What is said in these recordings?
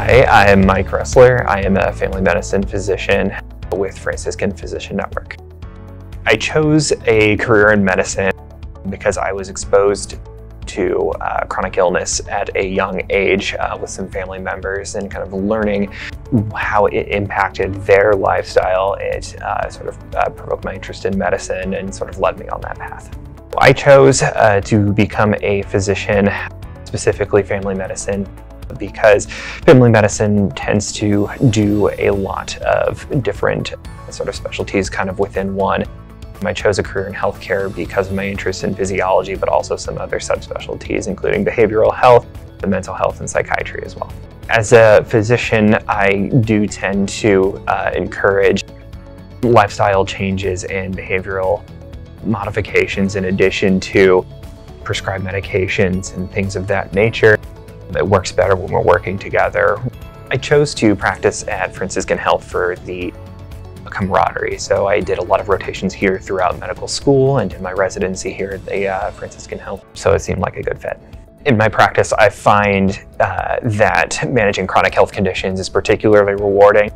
Hi, I'm Mike Roesler. I am a family medicine physician with Franciscan Physician Network. I chose a career in medicine because I was exposed to uh, chronic illness at a young age uh, with some family members and kind of learning how it impacted their lifestyle. It uh, sort of uh, provoked my interest in medicine and sort of led me on that path. I chose uh, to become a physician, specifically family medicine, because family medicine tends to do a lot of different sort of specialties kind of within one. I chose a career in healthcare because of my interest in physiology, but also some other subspecialties, including behavioral health, the mental health, and psychiatry as well. As a physician, I do tend to uh, encourage lifestyle changes and behavioral modifications in addition to prescribed medications and things of that nature. It works better when we're working together. I chose to practice at Franciscan Health for the camaraderie. So I did a lot of rotations here throughout medical school and did my residency here at the uh, Franciscan Health. So it seemed like a good fit. In my practice, I find uh, that managing chronic health conditions is particularly rewarding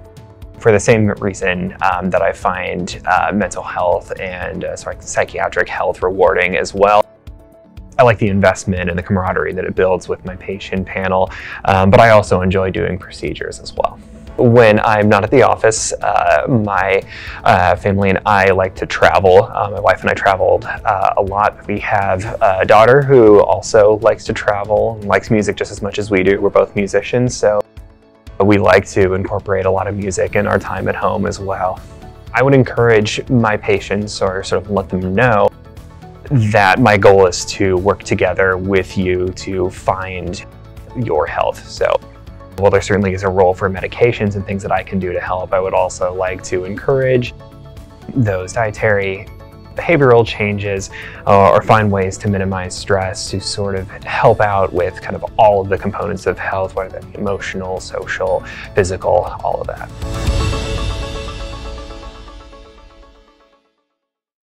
for the same reason um, that I find uh, mental health and uh, sorry, psychiatric health rewarding as well. I like the investment and the camaraderie that it builds with my patient panel, um, but I also enjoy doing procedures as well. When I'm not at the office, uh, my uh, family and I like to travel. Uh, my wife and I traveled uh, a lot. We have a daughter who also likes to travel and likes music just as much as we do. We're both musicians, so we like to incorporate a lot of music in our time at home as well. I would encourage my patients or sort of let them know that my goal is to work together with you to find your health. So while there certainly is a role for medications and things that I can do to help, I would also like to encourage those dietary behavioral changes uh, or find ways to minimize stress to sort of help out with kind of all of the components of health, whether that be emotional, social, physical, all of that.